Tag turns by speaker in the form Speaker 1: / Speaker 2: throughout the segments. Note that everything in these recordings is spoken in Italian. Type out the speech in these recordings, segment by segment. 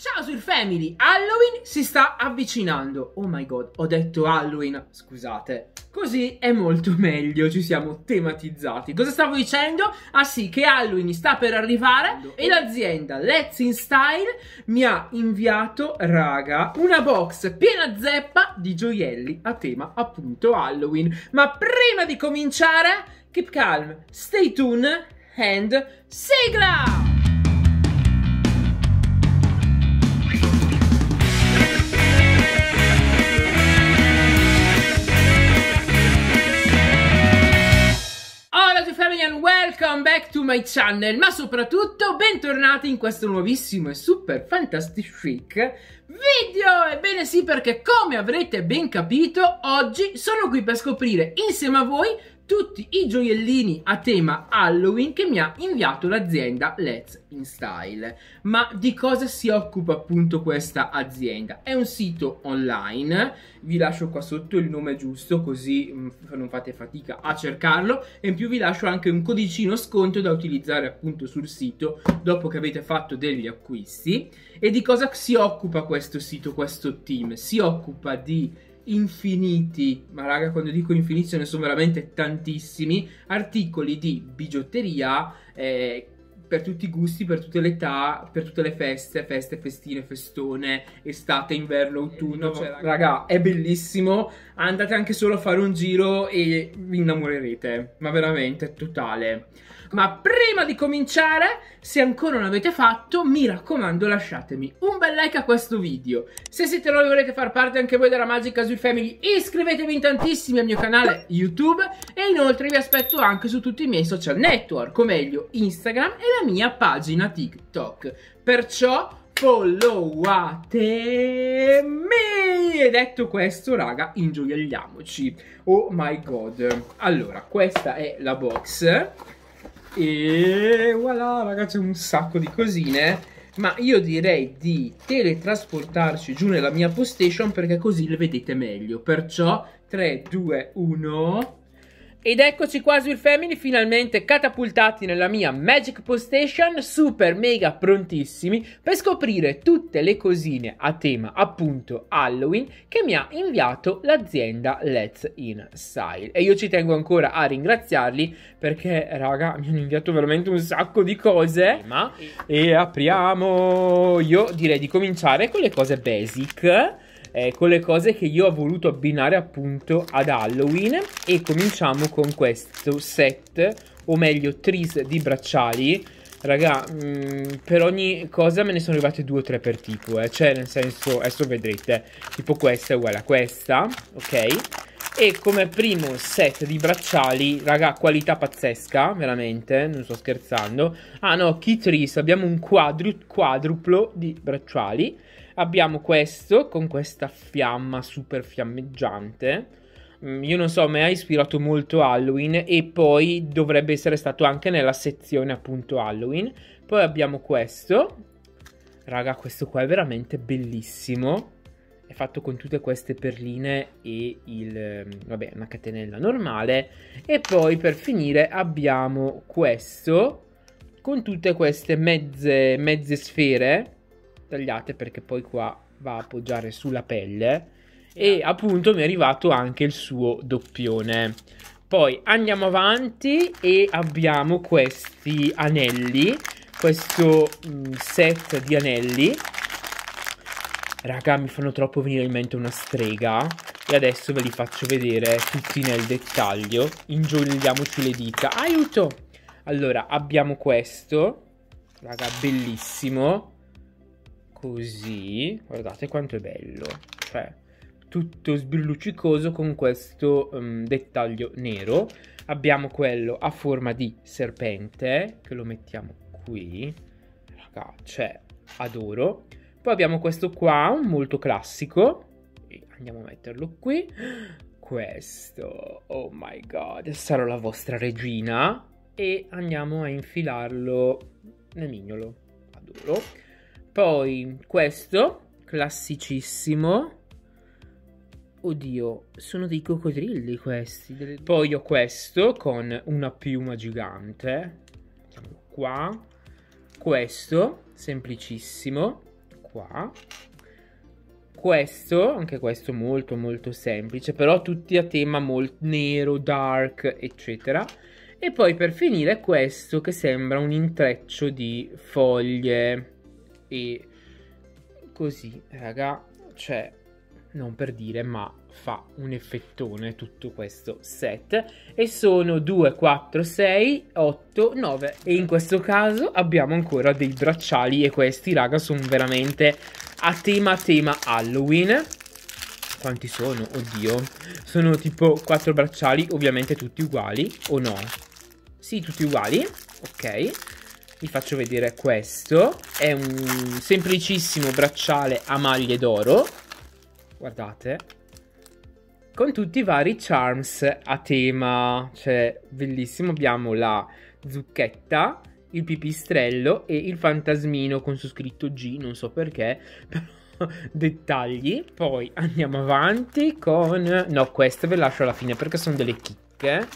Speaker 1: Ciao sul Family, Halloween si sta avvicinando. Oh my god, ho detto Halloween, scusate. Così è molto meglio, ci siamo tematizzati. Cosa stavo dicendo? Ah sì, che Halloween sta per arrivare e l'azienda Let's In Style mi ha inviato, raga, una box piena zeppa di gioielli a tema appunto Halloween. Ma prima di cominciare, keep calm, stay tuned and sigla! To my channel ma soprattutto bentornati in questo nuovissimo e super fantastic chic video. Ebbene sì perché come avrete ben capito oggi sono qui per scoprire insieme a voi tutti i gioiellini a tema Halloween che mi ha inviato l'azienda Let's in Style. Ma di cosa si occupa appunto questa azienda? È un sito online, vi lascio qua sotto il nome giusto così mm, non fate fatica a cercarlo e in più vi lascio anche un codicino sconto da utilizzare appunto sul sito dopo che avete fatto degli acquisti. E di cosa si occupa questo sito, questo team? Si occupa di infiniti, ma raga quando dico infiniti ce ne sono veramente tantissimi, articoli di bigiotteria eh, per tutti i gusti, per tutte le età, per tutte le feste, feste, festine, festone, estate, inverno, autunno. Cioè, raga, è bellissimo. Andate anche solo a fare un giro e vi innamorerete. Ma veramente, totale. Ma prima di cominciare, se ancora non l'avete fatto, mi raccomando lasciatemi un bel like a questo video. Se siete nuovi e volete far parte anche voi della Magic Casual Family, iscrivetevi in tantissimi al mio canale YouTube e inoltre vi aspetto anche su tutti i miei social network, o meglio Instagram e la mia pagina TikTok. Perciò followatemi! E detto questo, raga, ingioielliamoci. Oh my god. Allora, questa è la box e voilà, ragazzi, un sacco di cosine. Ma io direi di teletrasportarci giù nella mia PlayStation perché così le vedete meglio. Perciò 3, 2, 1. Ed eccoci qua sul Family, finalmente catapultati nella mia Magic Postation, super mega prontissimi per scoprire tutte le cosine a tema appunto Halloween che mi ha inviato l'azienda Let's In Style. E io ci tengo ancora a ringraziarli perché, raga, mi hanno inviato veramente un sacco di cose. Ma e apriamo! Io direi di cominciare con le cose basic eh, con le cose che io ho voluto abbinare appunto ad Halloween e cominciamo con questo set o meglio tris di bracciali Raga, mh, mm, per ogni cosa me ne sono arrivate due o tre per tipo, eh. Cioè, nel senso, adesso vedrete. Tipo questa è uguale a questa, ok? E come primo set di bracciali, raga, qualità pazzesca, veramente, non sto scherzando. Ah no, kit Ris, abbiamo un quadru quadruplo di bracciali. Abbiamo questo con questa fiamma super fiammeggiante. Mm, io non so, mi ha ispirato molto Halloween e poi dovrebbe essere stato anche nella sezione appunto Halloween. Poi abbiamo questo. Raga, questo qua è veramente bellissimo. È fatto con tutte queste perline e il, vabbè, una catenella normale. E poi per finire abbiamo questo con tutte queste mezze, mezze sfere tagliate perché poi qua va a appoggiare sulla pelle e appunto mi è arrivato anche il suo doppione. Poi andiamo avanti e abbiamo questi anelli, questo mh, mm, set di anelli. Raga, mi fanno troppo venire in mente una strega. E adesso ve li faccio vedere tutti nel dettaglio. Ingiogliamoci le dita. Aiuto! Allora, abbiamo questo. Raga, bellissimo così. Guardate quanto è bello. Cioè, tutto sbrilluccicoso con questo um, dettaglio nero. Abbiamo quello a forma di serpente, che lo mettiamo qui. Raga, cioè, adoro. Poi abbiamo questo qua, molto classico. Andiamo a metterlo qui. Questo, oh my god, sarò la vostra regina. E andiamo a infilarlo nel mignolo. Adoro. Poi questo, classicissimo. Oddio, sono dei coccodrilli questi. Delle... Poi ho questo con una piuma gigante. Qua. Questo, semplicissimo. qua. Questo, anche questo molto molto semplice, però tutti a tema molto nero, dark, eccetera. E poi per finire questo che sembra un intreccio di foglie e così, raga, cioè non per dire, ma fa un effettone tutto questo set. E sono 2, 4, 6, 8, 9 e in questo caso abbiamo ancora dei bracciali e questi raga sono veramente a tema tema Halloween. Quanti sono? Oddio. Sono tipo 4 bracciali ovviamente tutti uguali o no? Sì tutti uguali. Ok vi faccio vedere questo. È un semplicissimo bracciale a maglie d'oro. Guardate. Con tutti i vari charms a tema, cioè bellissimo, abbiamo la zucchetta, il pipistrello e il fantasmino con su scritto G, non so perché, però dettagli, poi andiamo avanti con, no questo ve lascio alla fine perché sono delle chicche,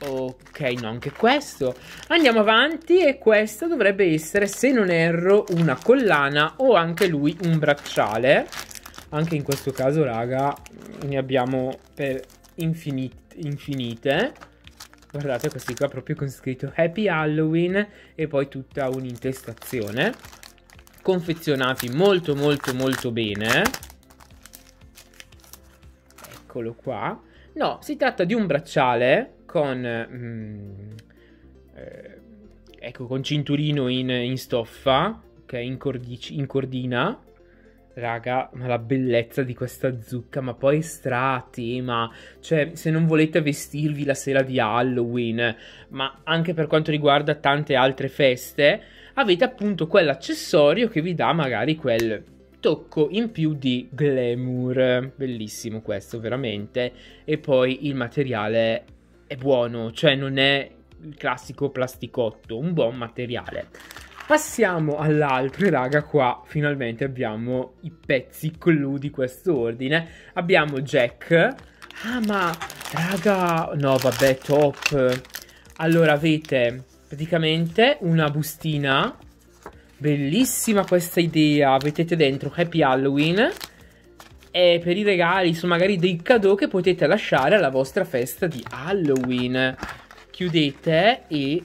Speaker 1: ok no anche questo, andiamo avanti e questo dovrebbe essere se non erro una collana o anche lui un bracciale, anche in questo caso, raga, ne abbiamo per infinite. infinite. Guardate questi qua proprio con scritto Happy Halloween e poi tutta un'intestazione. Confezionati molto molto molto bene. Eccolo qua. No, si tratta di un bracciale con... Mm, eh, ecco, con cinturino in, in stoffa, ok, in, cordici, in cordina Raga, ma la bellezza di questa zucca, ma poi strati, ma cioè, se non volete vestirvi la sera di Halloween, ma anche per quanto riguarda tante altre feste, avete appunto quell'accessorio che vi dà magari quel tocco in più di glamour. Bellissimo questo, veramente. E poi il materiale è buono, cioè non è il classico plasticotto, un buon materiale. Passiamo all'altro, raga, qua finalmente abbiamo i pezzi clou di questo ordine. Abbiamo Jack. Ah, ma, raga, no, vabbè, top. Allora, avete praticamente una bustina. Bellissima questa idea. Mettete dentro Happy Halloween. E per i regali sono magari dei cadeau che potete lasciare alla vostra festa di Halloween. Chiudete e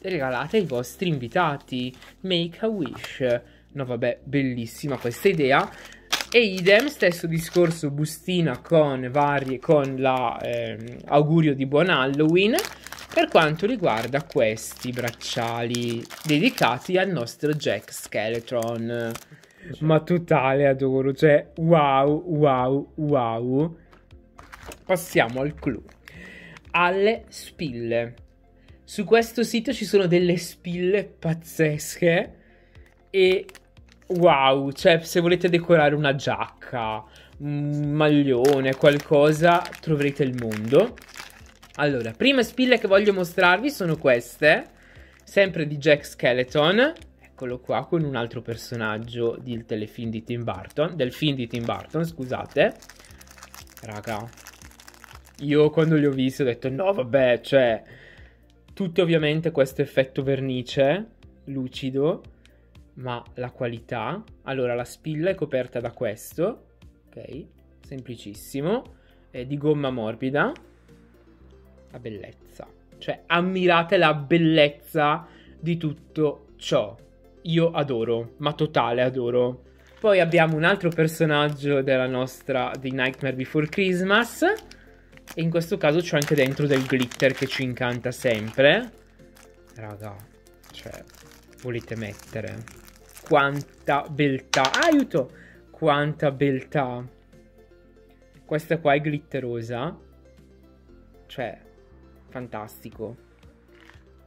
Speaker 1: regalate ai vostri invitati. Make a wish. No, vabbè, bellissima questa idea. E idem, stesso discorso, bustina con varie, con l'augurio ehm, di buon Halloween. Per quanto riguarda questi bracciali dedicati al nostro Jack Skeleton. Ma totale adoro, cioè wow, wow, wow. Passiamo al clou. Alle spille. Su questo sito ci sono delle spille pazzesche e wow, cioè se volete decorare una giacca, un maglione, qualcosa, troverete il mondo. Allora, prime spille che voglio mostrarvi sono queste, sempre di Jack Skeleton. Eccolo qua con un altro personaggio del telefilm di Tim Burton, del film di Tim Burton, scusate. Raga, io quando li ho visti ho detto no vabbè, cioè Tutte ovviamente questo effetto vernice lucido, ma la qualità. Allora, la spilla è coperta da questo, ok? Semplicissimo. È di gomma morbida. La bellezza. Cioè, ammirate la bellezza di tutto ciò. Io adoro, ma totale adoro. Poi abbiamo un altro personaggio della nostra di Nightmare Before Christmas e in questo caso c'ho anche dentro del glitter che ci incanta sempre. Raga, cioè, volete mettere. Quanta beltà. Aiuto! Quanta beltà. Questa qua è glitterosa. Cioè, fantastico.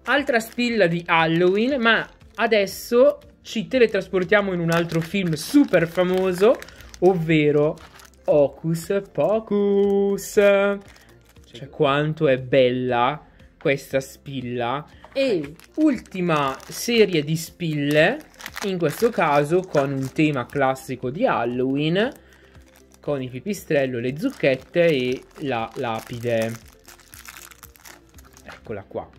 Speaker 1: Altra spilla di Halloween, ma adesso ci teletrasportiamo in un altro film super famoso, ovvero Hocus Pocus. Cioè, quanto è bella questa spilla. E ultima serie di spille, in questo caso con un tema classico di Halloween, con il pipistrello, le zucchette e la lapide. Eccola qua.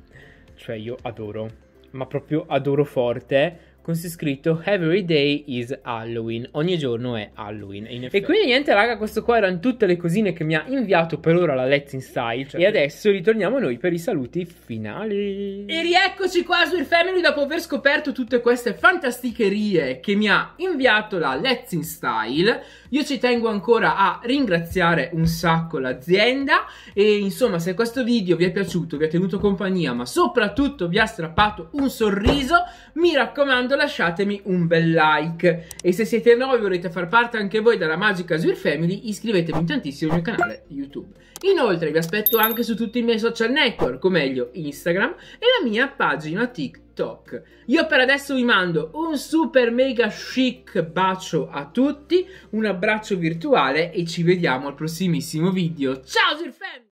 Speaker 1: Cioè io adoro, ma proprio adoro forte con scritto Every day is Halloween. Ogni giorno è Halloween. E quindi niente, raga, questo qua erano tutte le cosine che mi ha inviato per ora la Let's in Style. Cioè, e adesso ritorniamo noi per i saluti finali. E rieccoci qua su il Family dopo aver scoperto tutte queste fantasticherie che mi ha inviato la Let's in Style. Io ci tengo ancora a ringraziare un sacco l'azienda e insomma se questo video vi è piaciuto, vi ha tenuto compagnia ma soprattutto vi ha strappato un sorriso, mi raccomando lasciatemi un bel like e se siete nuovi e volete far parte anche voi della magica Azure Family iscrivetevi tantissimo al mio canale YouTube. Inoltre vi aspetto anche su tutti i miei social network, o meglio Instagram e la mia pagina TikTok. Io per adesso vi mando un super mega chic bacio a tutti, un abbraccio virtuale e ci vediamo al prossimissimo video. Ciao Family!